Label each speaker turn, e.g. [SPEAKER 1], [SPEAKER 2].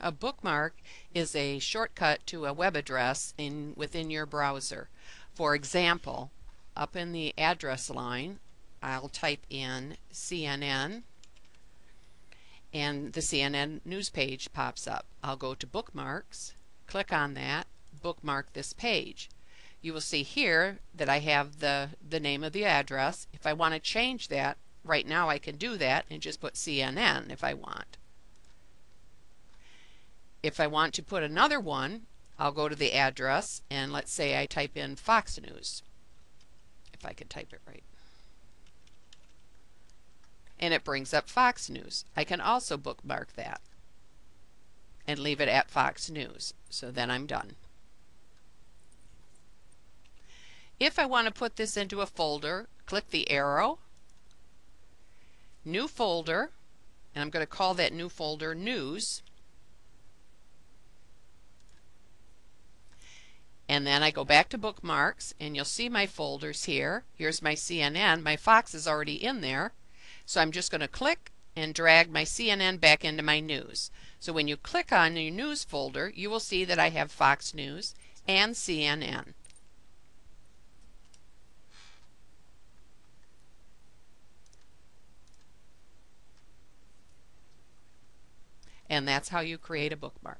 [SPEAKER 1] A bookmark is a shortcut to a web address in within your browser. For example, up in the address line, I'll type in CNN and the CNN news page pops up. I'll go to bookmarks, click on that, bookmark this page. You will see here that I have the, the name of the address. If I want to change that, right now I can do that and just put CNN if I want. If I want to put another one, I'll go to the address and let's say I type in Fox News. If I could type it right. And it brings up Fox News. I can also bookmark that and leave it at Fox News. So then I'm done. If I want to put this into a folder, click the arrow, new folder, and I'm going to call that new folder News. And then I go back to bookmarks and you'll see my folders here. Here's my CNN. My Fox is already in there. So I'm just going to click and drag my CNN back into my news. So when you click on your news folder, you will see that I have Fox News and CNN. And that's how you create a bookmark.